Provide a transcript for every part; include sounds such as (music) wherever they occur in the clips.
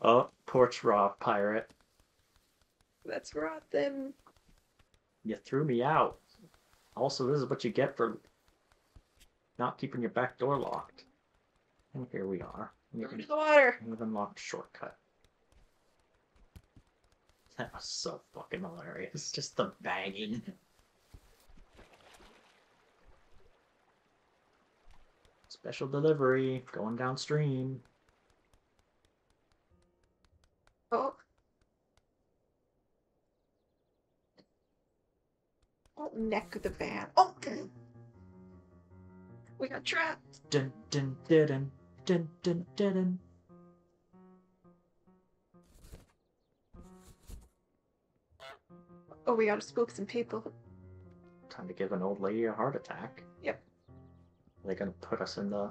Oh, porch raw pirate. Let's rot them. You threw me out. Also, this is what you get for not keeping your back door locked. And here we are. To the water. With unlocked shortcut. That was so fucking hilarious. Just the banging. Special delivery going downstream. Neck of the van. Oh, we got trapped. Dun dun dun dun dun dun dun. Oh, we gotta spook some people. Time to give an old lady a heart attack. Yep. Are they gonna put us in the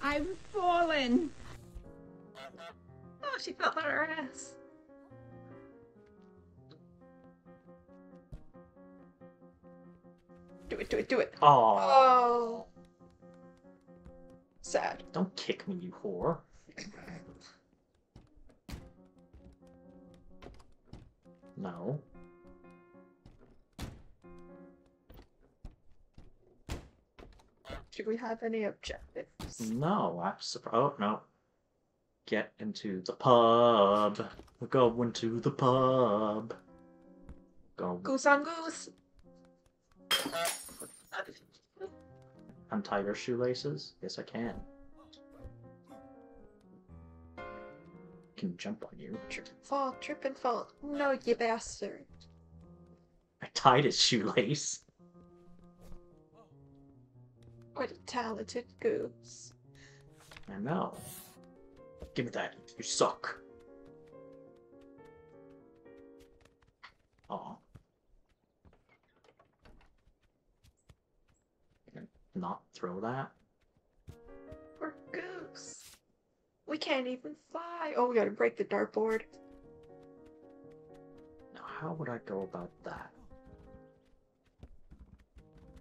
I've fallen. Oh, she fell on her ass. It, do it, do it. Oh, Oh. Sad. don't kick me, you whore. No. Do we have any objectives? No, I'm surprised. Oh, no. Get into the pub. We go into the pub. Go Goose on goose. Untie your shoelaces? Yes, I can. Can jump on you. Trip and fall, trip and fall. No, you bastard. I tied his shoelace. What a talented goose. I know. Give me that. You suck. Aw. Not throw that? Poor goose. We can't even fly. Oh, we gotta break the dartboard. Now, how would I go about that?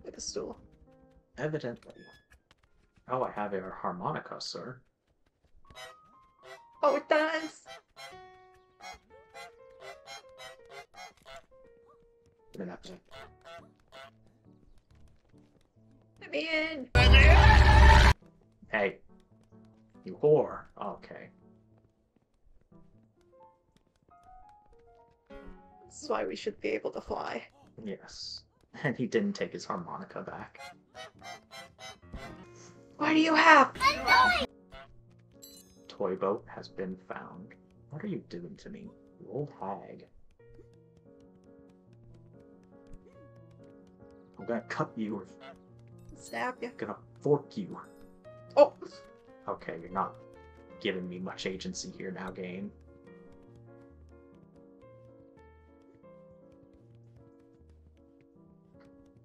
With a stool. Evidently. Oh, I have a harmonica, sir. Oh, it does. Give me that Let me in. Hey. You whore. Okay. This is why we should be able to fly. Yes. (laughs) And he didn't take his harmonica back. What do you have? Toy boat has been found. What are you doing to me, you old hag? I'm gonna cut you or Stab you. gonna fork you. Oh, Okay, you're not giving me much agency here now, game.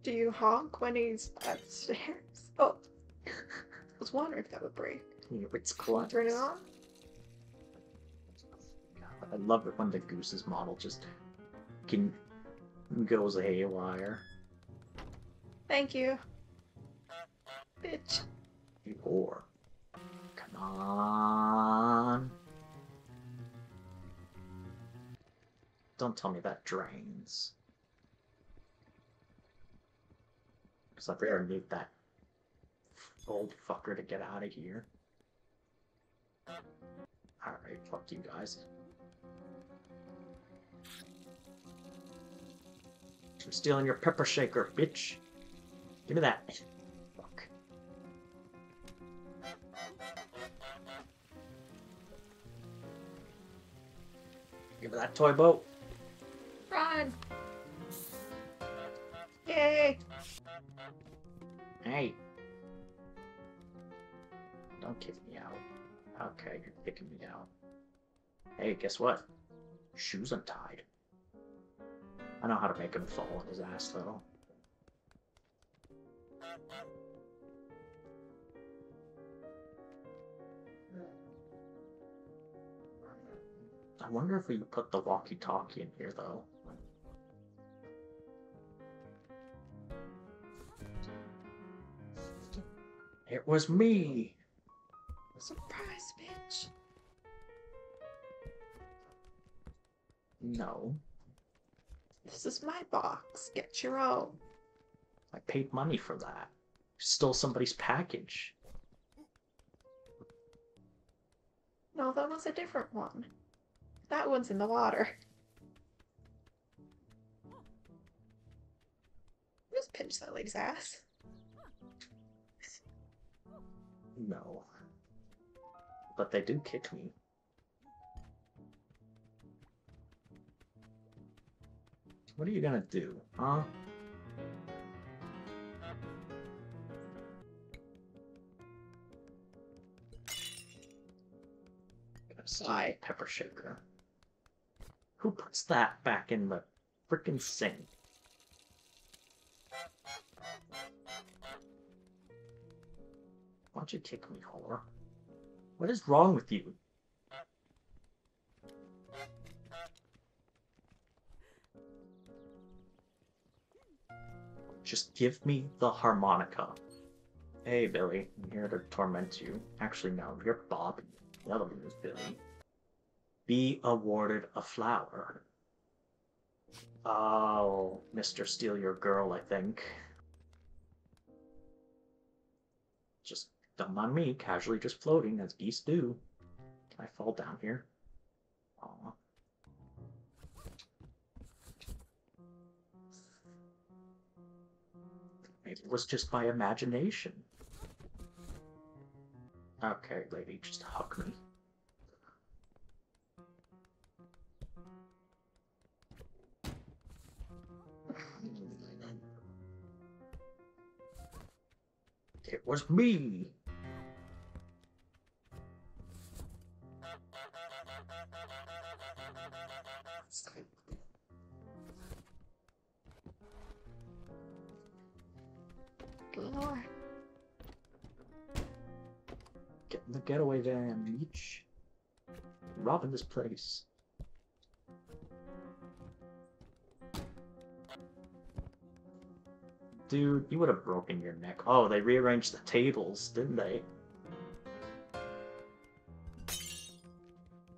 do you honk when he's upstairs? Oh, I was wondering if that would break. It's close. Turn it on. I love it when the goose's model just can goes haywire. Thank you. Bitch. You whore. Come on. Don't tell me that drains. Because I better need that old fucker to get out of here. Alright, fuck you guys. I'm stealing your pepper shaker, bitch. Give me that. That toy boat. Run. Yay. Hey. Don't kick me out. Okay, you're kicking me out. Hey, guess what? Shoes untied. I know how to make him fall on his ass, though. I wonder if we put the walkie-talkie in here, though. It was me. Surprise, bitch. No. This is my box. Get your own. I paid money for that. Stole somebody's package. No, that was a different one. That one's in the water. Just pinch that lady's ass. No. But they do kick me. What are you gonna do, huh? The Pepper shaker. Who puts that back in the frickin' sink? Why don't you kick me, whore? What is wrong with you? Just give me the harmonica. Hey, Billy, I'm here to torment you. Actually, no, you're Bobby. The other one is Billy. Be awarded a flower. Oh, Mr. Steal Your Girl, I think. Just dumb on me, casually just floating as geese do. Can I fall down here? Aw. Maybe it was just my imagination. Okay, lady, just hug me. Was me. Get the getaway van, Meech. Robbing this place. Dude, you would have broken your neck. Oh, they rearranged the tables, didn't they?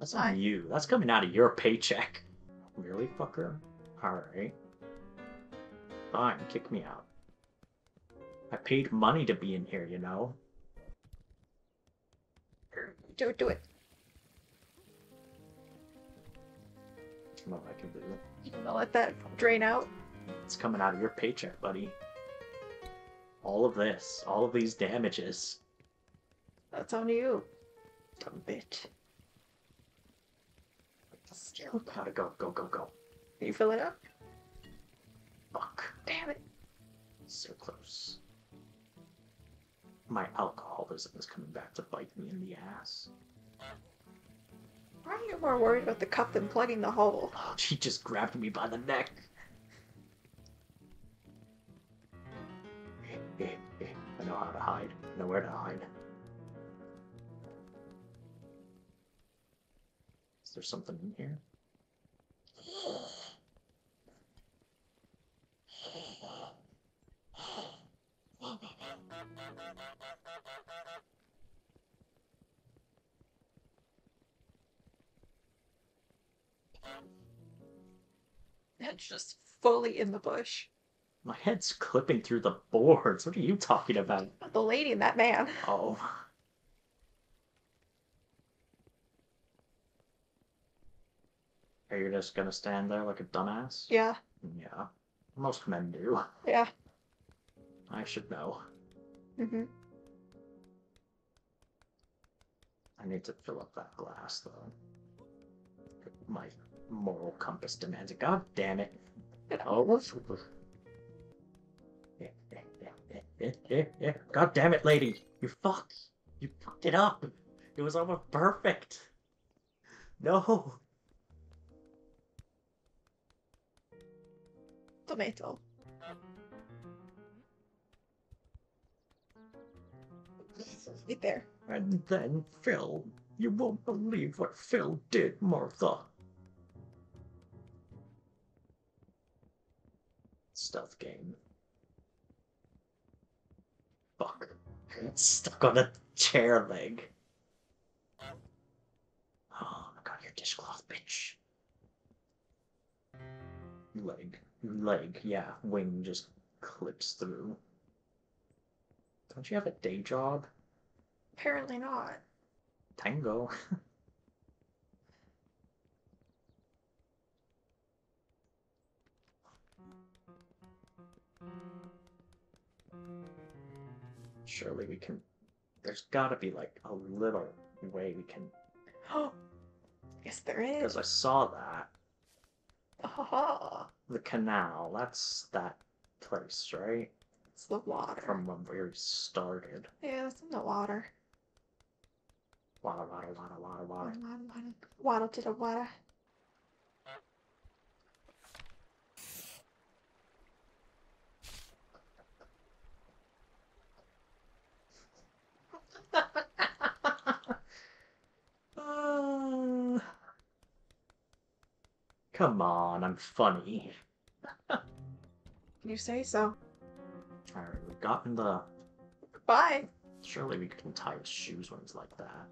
That's on you. That's coming out of your paycheck. Really, fucker? Alright. Fine, kick me out. I paid money to be in here, you know? Do it, do it. What I can do. it. You gonna let that drain out? It's coming out of your paycheck, buddy. All of this, all of these damages. That's on you. Dumb bitch. Still gotta go, go, go, go. Can you fill it up? Fuck. Damn it. So close. My alcoholism is coming back to bite me in the ass. Why are you more worried about the cup than plugging the hole? Oh, she just grabbed me by the neck. To hide. I know where to hide. Is there something in here? That's just fully in the bush. My head's clipping through the boards. What are you talking about? The lady and that man. Oh. Are you just gonna stand there like a dumbass? Yeah, Yeah. Most men do. yeah. I should know. hmm I need to fill up that glass, though. My moral compass demands it. God damn it. Oh. Yeah. God damn it, lady. You fucked. You fucked it up. It was almost perfect. No. Tomato. Right there. And then Phil. You won't believe what Phil did, Martha. Stealth game. Fuck. Stuck on a chair leg. Oh my god, your dishcloth, bitch. Leg. Leg, yeah. Wing just clips through. Don't you have a day job? Apparently not. Tango. (laughs) (laughs) Surely we can. There's gotta be like a little way we can. Oh, (gasps) yes, there is. Because. I saw that. Oh, (laughs) The canal, that's that place, right? it's the water. From when we started. Yeah, it's in the water. Water, water, water, water, water. Waddle, waddle, waddle. Waddle to the water. Come on, I'm funny. (laughs) You say so. Alright, we've gotten the. Bye. Surely we can tie his shoes when it's like that.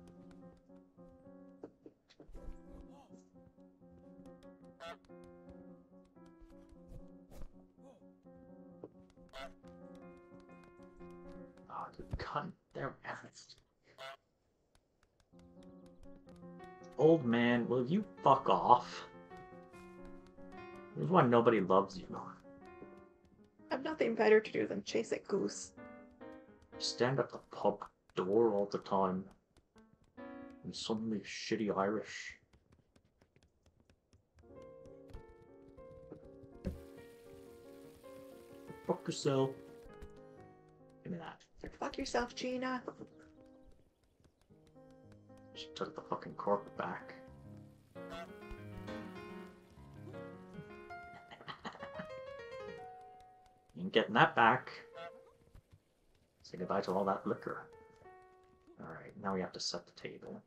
Ah, oh, you cunt. There we. Old man, will you fuck off? This is why nobody loves you. I have nothing better to do than chase a goose. Stand at the pub door all the time. And suddenly shitty Irish. Fuck yourself. Give me that. Fuck yourself, Gina. She took the fucking cork back. Ain't getting that back. Say goodbye to all that liquor. Alright, now we have to set the table.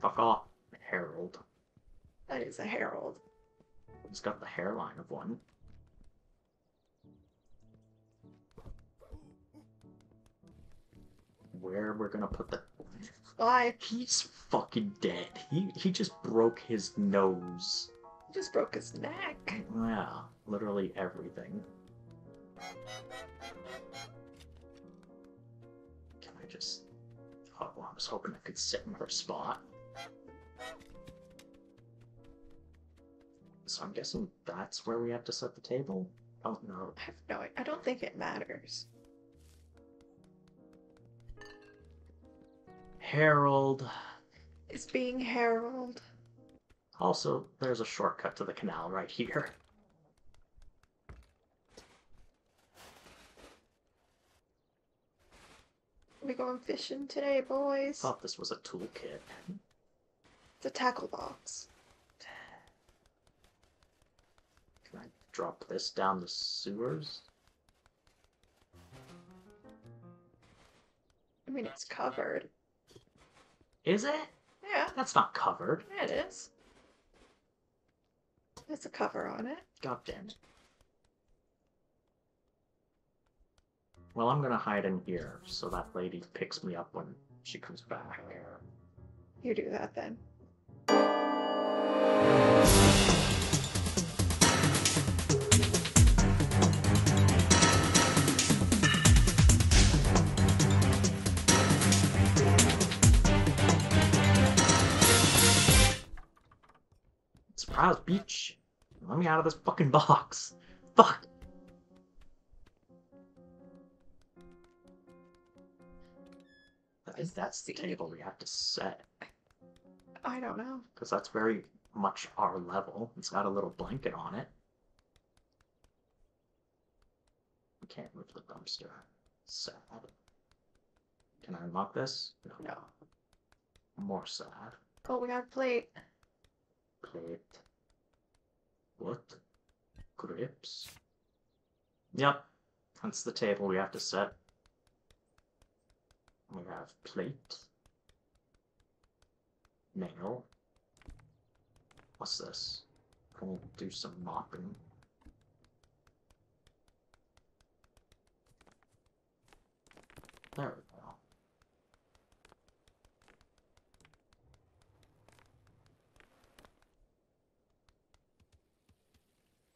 Fuck off, Harold. That is a herald. He's got the hairline of one. Where we're gonna put the Bye. He's fucking dead. He he just broke his nose. He just broke his neck. Yeah, literally everything. Can I just? Oh, I was hoping I could sit in her spot. So I'm guessing that's where we have to set the table. Oh no, I have no. I don't think it matters. Harold. It's being herald. Also, there's a shortcut to the canal right here. We going fishing today, boys? Thought this was a toolkit. It's a tackle box. Can I drop this down the sewers? I mean, it's covered. Is it? Yeah, That's not covered. yeah, it is. There's a cover on it. God damn it. Well, I'm gonna hide in here so that lady picks me up when she comes back. You do that then. Surprise, beach! Let me out of this fucking box. Fuck! Is that that's the the- table we have to set. I don't know. Because that's very much our level. It's got a little blanket on it. We can't move the dumpster. Sad. Can I unlock this? No. More sad. Oh, we got a plate. Plate. What? Grips? Yep. That's the table we have to set. We have plate. Nail. What's this? Can will do some mopping. There we go.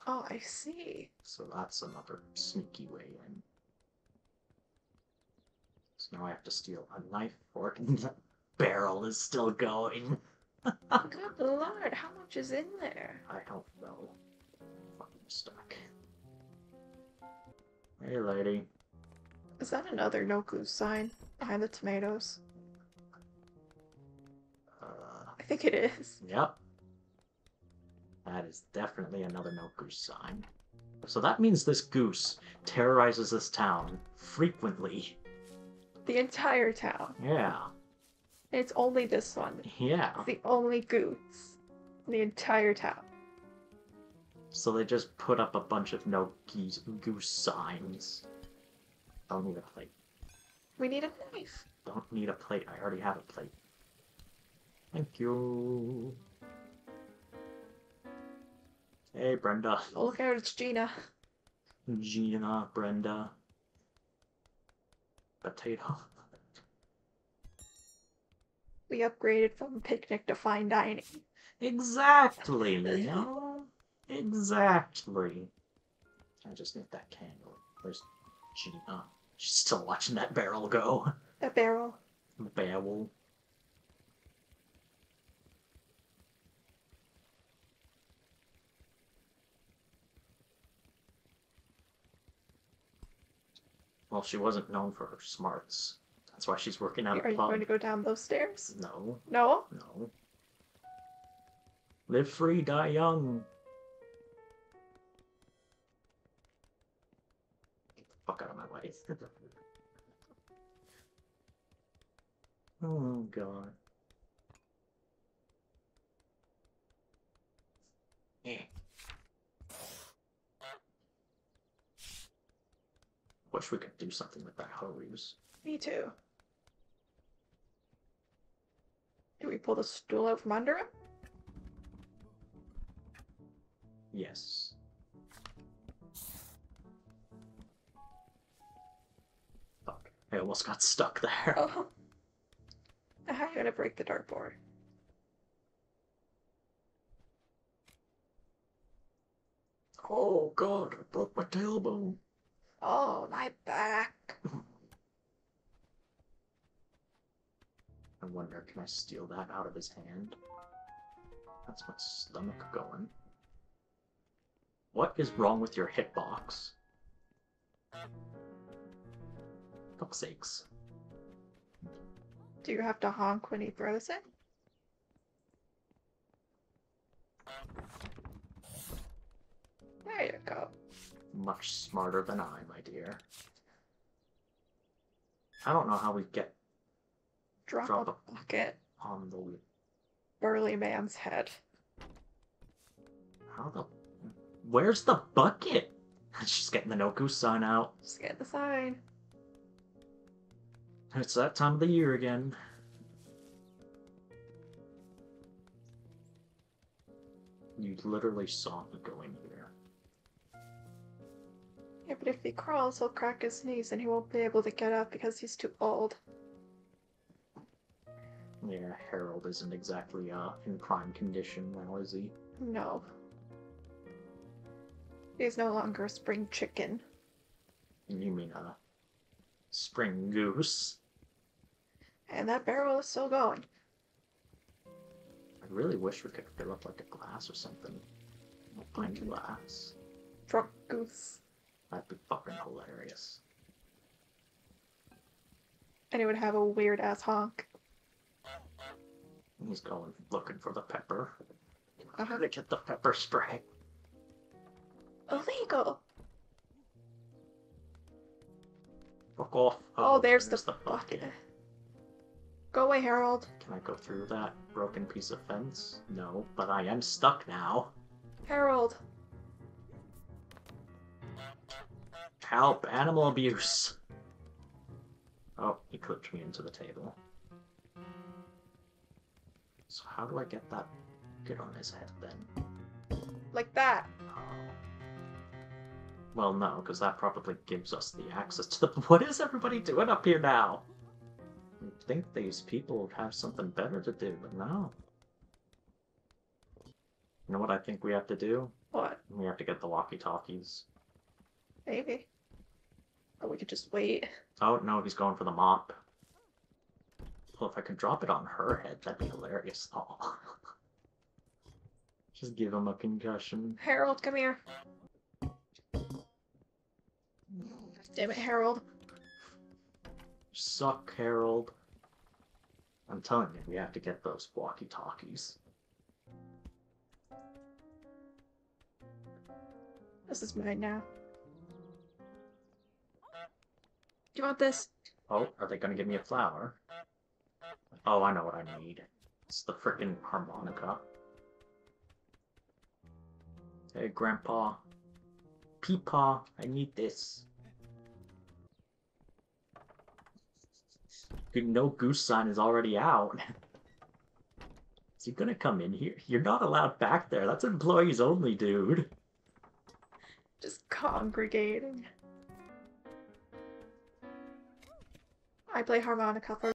Oh, I see. So that's another sneaky way in. Now I have to steal a knife fork and the barrel is still going. Good lord, how much is in there? I don't know. Fucking stuck. Hey lady. Is that another no goose sign behind the tomatoes? Uh I think it is. Yep. That is definitely another no goose sign. So that means this goose terrorizes this town frequently. The entire town. Yeah. It's only this one. Yeah. It's the only goose in the entire town. So they just put up a bunch of no geese, goose signs. Don't need a plate. We need a knife. Don't need a plate. I already have a plate. Thank you. Hey, Brenda. Oh, look out, it's Gina. Gina, Brenda. Potato. We upgraded from picnic to fine dining. Exactly, know? Exactly. I just need that candle. Where's Gina? She's still watching that barrel go. That barrel. Barrel. Well, she wasn't known for her smarts. That's why she's working out Are you going to go down those stairs? No, No? no. Live free, die young. Get the fuck out of my way. (laughs) oh god. Eh. Wish we could do something with that hose. Me too. Do we pull the stool out from under him? Yes. Fuck. I almost got stuck there. Oh. How are you gonna break the dartboard? Oh god, I broke my tailbone. Oh, my back. I wonder, can I steal that out of his hand? That's my stomach going. What is wrong with your hitbox? Fuck's sakes. Do you have to honk when he throws it? There you go. Much smarter than I, my dear. I don't know how we get Drop, Drop a bucket. on the Burly man's head. How the? Where's the bucket? (laughs) She's getting the no goose sign out. Just get the sign. It's that time of the year again. You literally saw me go in here. Yeah, but if he crawls, he'll crack his knees and he won't be able to get up because he's too old. Yeah, Harold isn't exactly uh in prime condition now, is he? No. He's no longer a spring chicken. You mean a spring goose? And that barrel is still going. I really wish we could fill up like a glass or something. A pint glass. Drunk goose. That'd be fucking hilarious. And it would have a weird ass honk. He's going looking for the pepper. Uh-huh. Gotta get the pepper spray. Illegal! Fuck off. Oh, there's the bucket. bucket. Go away, Harold. Can I go through that broken piece of fence? No, but I am stuck now. Harold. Help! Animal abuse! Oh, he clipped me into the table. So how do I get that get on his head then? Like that. Oh. Well, no, because that probably gives us the access to the. (laughs) What is everybody doing up here now? You'd think these people have something better to do, but no. You know what I think we have to do? What? We have to get the walkie-talkies. Maybe. We could just wait. Oh no, he's going for the mop. Well, if I could drop it on her head, that'd be hilarious. (laughs) Oh. Just give him a concussion. Harold, come here. Damn it, Harold. Suck, Harold. I'm telling you, we have to get those walkie-talkies. This is mine now. Do you want this? Oh, are they gonna give me a flower? Oh, I know what I need. It's the frickin' harmonica. Hey, Grandpa. Peepaw, I need this. No goose sign is already out. (laughs) Is he gonna come in here? You're not allowed back there. That's employees only, dude. Just congregating. I play harmonica for.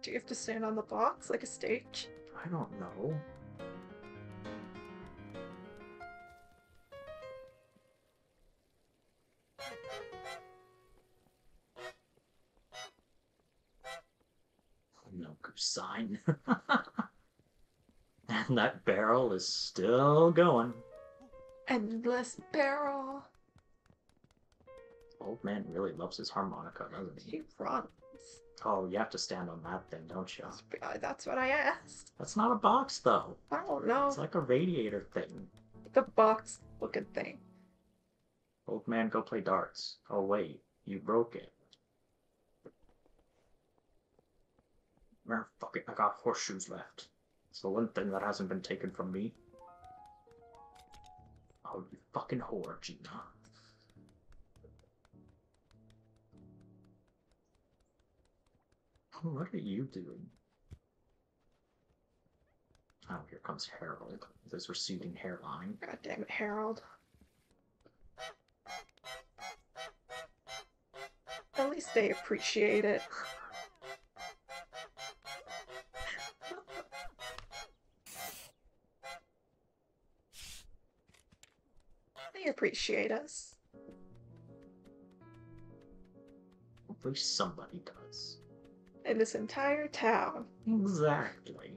Do you have to stand on the box like a stage? I don't know. Sign. (laughs) and that barrel is still going. Endless barrel. Old man really loves his harmonica, doesn't he? He runs. Oh, you have to stand on that thing, don't you? That's what I asked. That's not a box, though. I don't know. It's like a radiator thing. the box looking thing. Old man, go play darts. Oh, wait, you broke it. Man, fuck it, I got horseshoes left. It's the one thing that hasn't been taken from me. Oh, you fucking whore, Gina. Oh, what are you doing? Oh, here comes Harold with his receding hairline. God damn it, Harold. At least they appreciate it. (laughs) they appreciate us. At least somebody does. In this entire town. Exactly.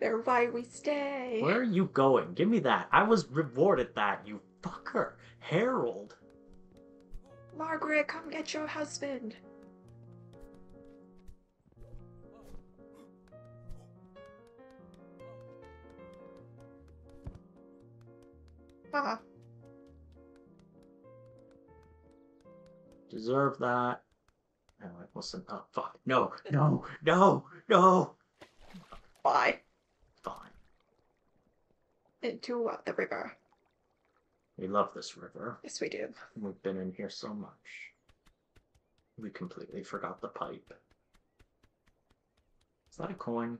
They're why we stay. Where are you going? Give me that. I was rewarded that, you fucker. Harold. Margaret, come get your husband. Ah, Deserve that. No, it wasn't. Oh, fuck. No, no, no, no. why? Fine. Into uh, the river. We love this river. Yes, we do. We've been in here so much. We completely forgot the pipe. Is that a coin?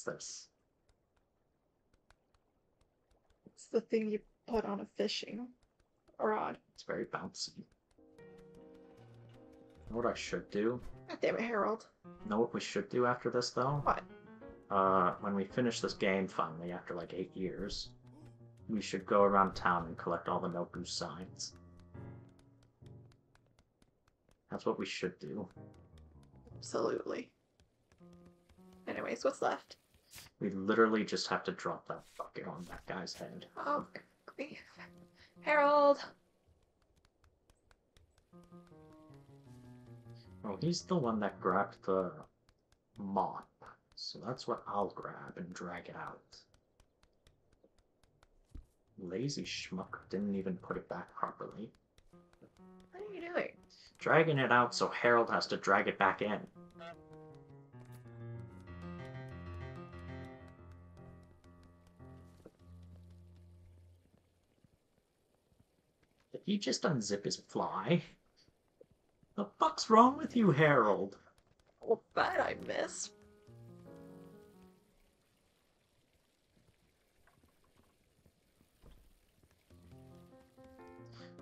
What's this? It's the thing you put on a fishing rod. It's very bouncy. Know what I should do? God damn it, Harold. Know what we should do after this, though? What? Uh, when we finish this game finally, after like eight years, we should go around town and collect all the no goose signs. That's what we should do. Absolutely. Anyways, what's left? We literally just have to drop that bucket on that guy's head. Oh, grief. Harold! Oh, he's the one that grabbed the mop. So that's what I'll grab and drag it out. Lazy schmuck didn't even put it back properly. What are you doing? Dragging it out so Harold has to drag it back in. He just unzip his fly? The fuck's wrong with you, Harold? Well, that I missed.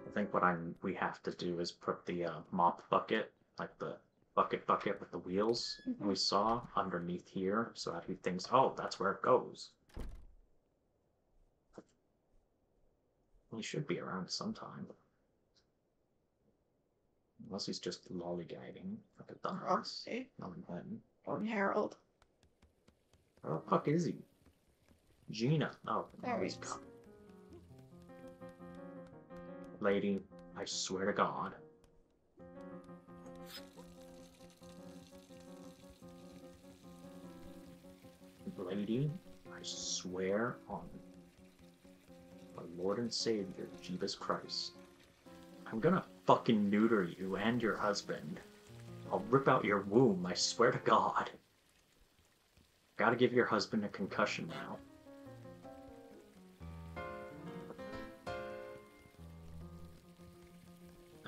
I think what I'm we have to do is put the uh, mop bucket, like the bucket bucket with the wheels Mhm. we saw underneath here, so that he thinks, oh, that's where it goes. He should be around sometime. Unless he's just lollygagging like a dumbass. Probably. Knowing him. Or Harold. Where the fuck is he? Gina. Oh, There no, he's gone. Lady, I swear to God. Lady, I swear on Lord and Savior, Jesus Christ. I'm gonna fucking neuter you and your husband. I'll rip out your womb, I swear to God. Gotta give your husband a concussion now.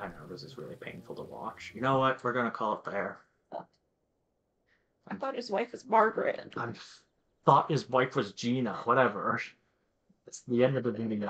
I know this is really painful to watch. You know what? We're gonna call it there. I thought his wife was Margaret. I thought his wife was Gina. Whatever. It's the end of the video.